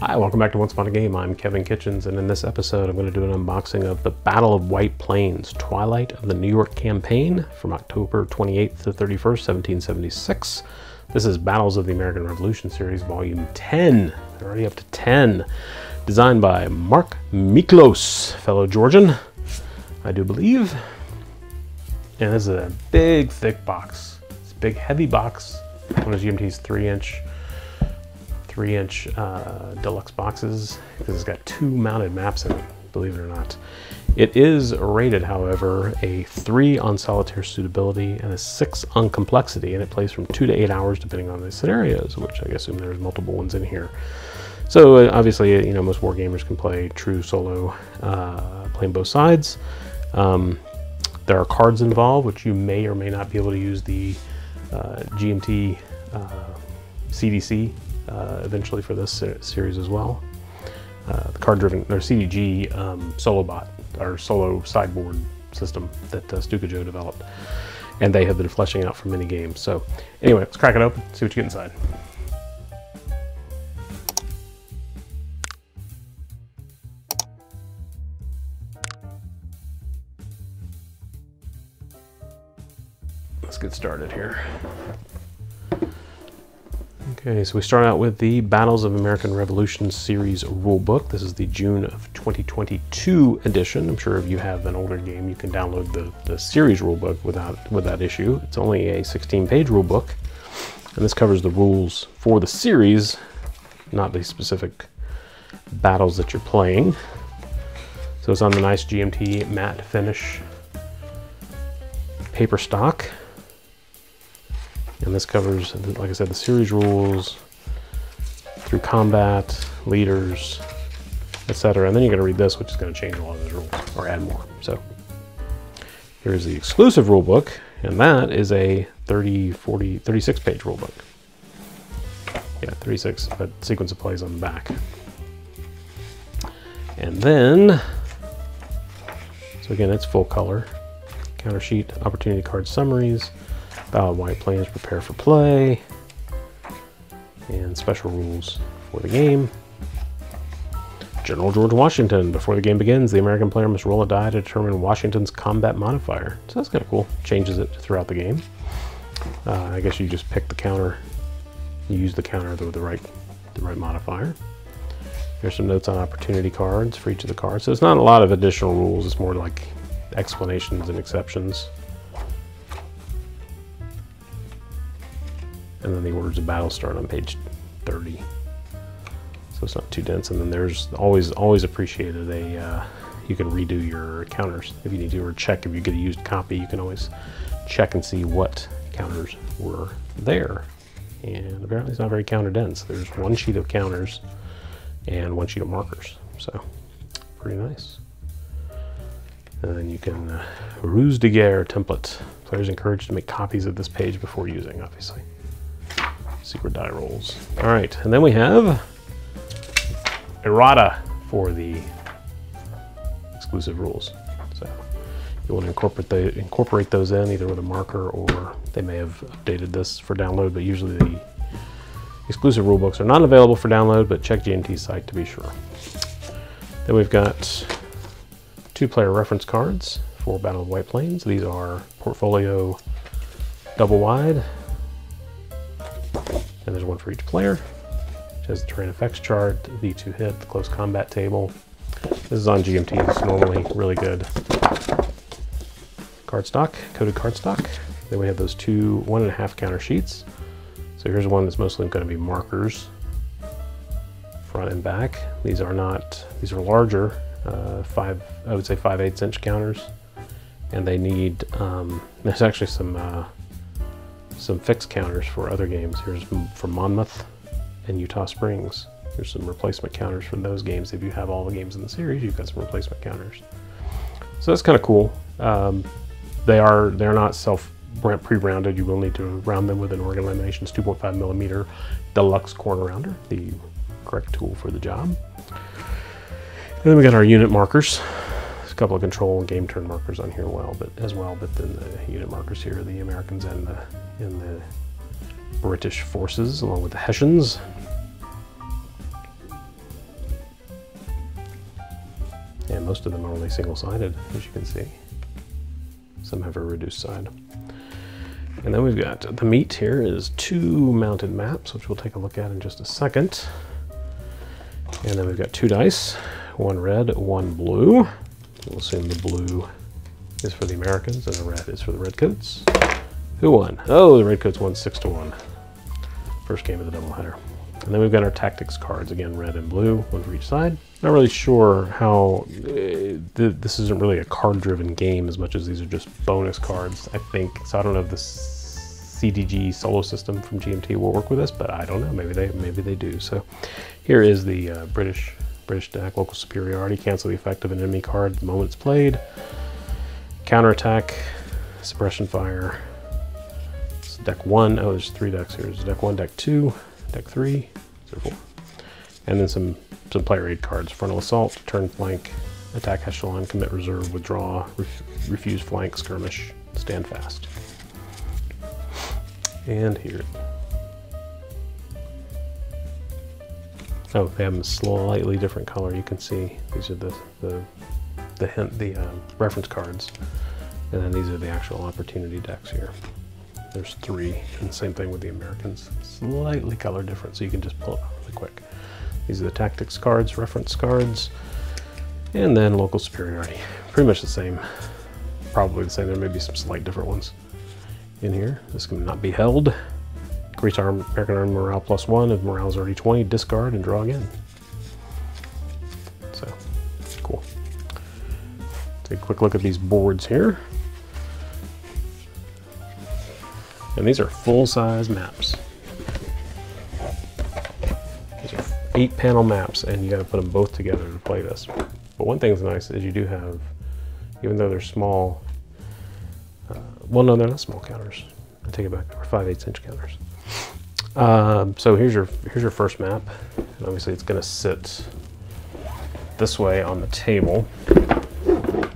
Hi, welcome back to Ones Upon a Game. I'm Kevin Kitchens, and in this episode, I'm going to do an unboxing of the Battle of White Plains, Twilight of the New York Campaign from October 28th to 31st, 1776. This is Battles of the American Revolution Series, Volume 10. They're already up to 10. Designed by Mark Miklos, fellow Georgian, I do believe. And this is a big, thick box. It's a big, heavy box. One of GMT's 3-inch three inch uh, deluxe boxes because it's got two mounted maps in it, believe it or not. It is rated, however, a three on solitaire suitability and a six on complexity, and it plays from two to eight hours depending on the scenarios, which I assume there's multiple ones in here. So uh, obviously, you know, most war gamers can play true solo, uh, playing both sides. Um, there are cards involved, which you may or may not be able to use the uh, GMT CDG uh, eventually for this ser series as well. Uh, the card-driven, or CDG um, solo bot, or solo sideboard system that uh, Stuka Joe developed. And they have been fleshing out for many games. So anyway, let's crack it open, see what you get inside. Let's get started here. Okay, so we start out with the Battles of American Revolution series rulebook. This is the June of 2022 edition. I'm sure if you have an older game, you can download the, the series rulebook without, without issue. It's only a 16-page rulebook, and this covers the rules for the series, not the specific battles that you're playing. So it's on the nice GMT matte finish paper stock. And this covers, like I said, the series rules through combat, leaders, etc. And then you're going to read this, which is going to change a lot of those rules or add more. So here's the exclusive rule book, and that is a 30, 40, 36 page rule book. Yeah, 36, but sequence of plays on the back. And then, so again, it's full color. Counter sheet, opportunity card summaries, Battle of White Plains, prepare for play, and special rules for the game. General George Washington. Before the game begins, the American player must roll a die to determine Washington's combat modifier. So that's kind of cool. Changes it throughout the game. Uh, I guess you just pick the counter. You use the counter with the right, the right modifier. Here's some notes on opportunity cards for each of the cards. So it's not a lot of additional rules. It's more like explanations and exceptions. And then the orders of battle start on page 30 so it's not too dense. And then there's always always appreciated a uh, you can redo your counters if you need to or check if you get a used copy. You can always check and see what counters were there. And apparently it's not very counter dense. There's one sheet of counters and one sheet of markers. So pretty nice. And then you can uh, ruse de guerre template players encouraged to make copies of this page before using obviously secret die rolls. All right, and then we have errata for the exclusive rules. So you want to incorporate the incorporate those in either with a marker or they may have updated this for download, but usually the exclusive rulebooks are not available for download, but check GMT's site to be sure. Then we've got two player reference cards for Battle of White Plains. These are portfolio double wide and there's one for each player. Which has the terrain effects chart, the V2 hit, the close combat table. This is on GMT. It's normally really good cardstock, coded cardstock. Then we have those two one and a half counter sheets. So here's one that's mostly going to be markers, front and back. These are not, these are larger, uh, five, I would say five eighths inch counters. And they need, um, there's actually some uh, some fixed counters for other games. Here's for Monmouth and Eutaw Springs. There's some replacement counters for those games. If you have all the games in the series, you've got some replacement counters. So that's kind of cool. Um, they are they're not self pre-rounded. You will need to round them with an Oregon Laminations 2.5 millimeter deluxe corner rounder, the correct tool for the job. And then we got our unit markers couple of control and game turn markers on here well, but as well, but then the unit markers here, the Americans and the, and the British forces, along with the Hessians. And most of them are only single-sided, as you can see. Some have a reduced side. And then we've got the meat here is two mounted maps, which we'll take a look at in just a second. And then we've got two dice, one red, one blue. We'll assume the blue is for the Americans and the red is for the Redcoats. Who won? Oh, the Redcoats won six to one. First game of the doubleheader. And then we've got our tactics cards, again, red and blue, one for each side. Not really sure how, uh, th this isn't really a card-driven game as much as these are just bonus cards, I think. So I don't know if the CDG solo system from GMT will work with this, but I don't know, maybe they maybe they do. So here is the uh, British British deck, local superiority, cancel the effect of an enemy card the moment it's played. Counterattack, suppression fire. It's deck one. Oh, there's three decks here. There's deck one, deck two, deck three, four. And then some, some player aid cards. Frontal assault, turn flank, attack echelon, commit reserve, withdraw, ref refuse flank, skirmish, stand fast. And here. Oh, they have a slightly different color. You can see these are the, the the hint, the uh, reference cards, and then these are the actual opportunity decks here. There's three, and same thing with the Americans. Slightly color different, so you can just pull it out really quick. These are the tactics cards, reference cards, and then local superiority. Pretty much the same, probably the same. There may be some slight different ones in here. This can not be held. Increase our American Army morale plus one. If morale is already 20, discard and draw again. So, cool. Take a quick look at these boards here. And these are full-size maps. These are eight panel maps and you gotta put them both together to play this. But one thing that's nice is you do have, even though they're small, uh, well no, they're not small counters. I take it back, they're 5 8 inch counters. Um, so here's your, here's your first map. And obviously it's gonna sit this way on the table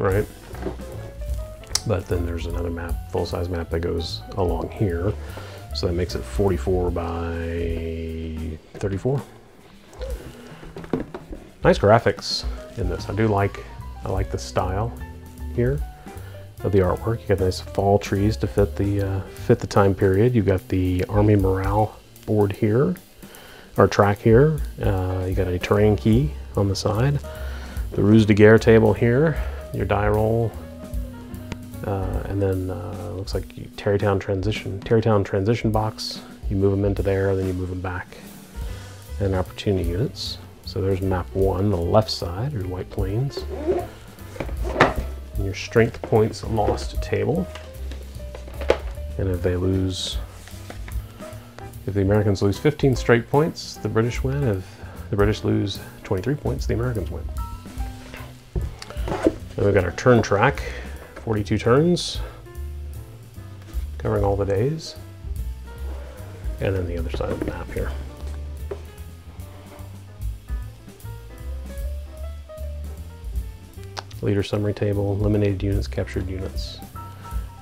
right? But then there's another map, full-size map that goes along here. So that makes it 44 by 34. Nice graphics in this. I do like, I like the style here of the artwork. You got nice fall trees to fit the uh, fit the time period. You got the army morale board here, or track here. Uh, you got a terrain key on the side. The ruse de guerre table here your die roll, uh, and then uh, looks like you, Tarrytown transition, Tarrytown transition box. You move them into there, then you move them back. And opportunity units. So there's map one, the left side, your White Plains. And your strength points lost table. And if they lose, if the Americans lose 15 straight points, the British win. If the British lose 23 points, the Americans win. Then we've got our turn track, 42 turns, covering all the days. And then the other side of the map here. Leader summary table, eliminated units, captured units.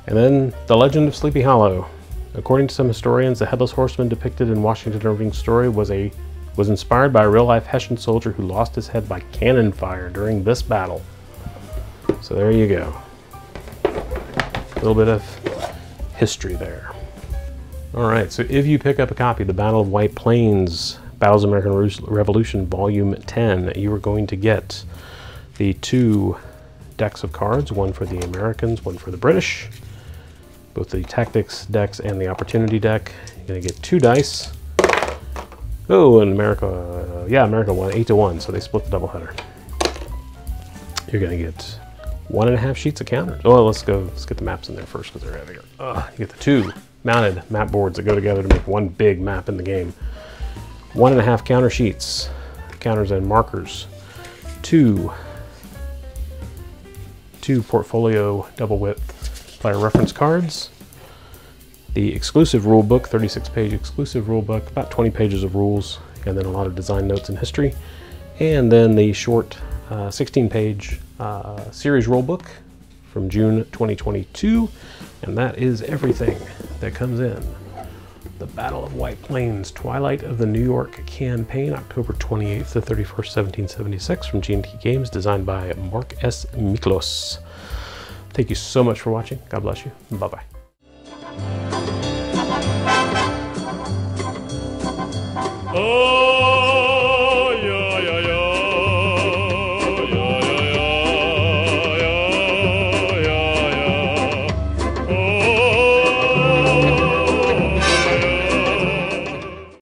And then the legend of Sleepy Hollow. According to some historians, the Headless Horseman depicted in Washington Irving's story was a was inspired by a real-life Hessian soldier who lost his head by cannon fire during this battle. So there you go. A little bit of history there. All right, so if you pick up a copy of the Battle of White Plains, Battles of American Revolution, Volume 10, you are going to get the two decks of cards, one for the Americans, one for the British, both the Tactics decks and the Opportunity deck. You're going to get two dice. Oh, and America, uh, yeah, America won 8 to 1, so they split the doubleheader. You're going to get one and a half sheets of counters. Oh, let's go, let's get the maps in there first because they're heavier. Ugh, you get the two mounted map boards that go together to make one big map in the game. One and a half counter sheets, counters and markers. Two, two portfolio double width player reference cards, the exclusive rule book, 36 page exclusive rule book, about 20 pages of rules, and then a lot of design notes and history, and then the short uh, 16 page uh, series rule book from June 2022, and that is everything that comes in. The Battle of White Plains, Twilight of the New York Campaign, October 28th to 31st, 1776, from GMT Games, designed by Mark S. Miklos. Thank you so much for watching. God bless you. Bye-bye. Oh!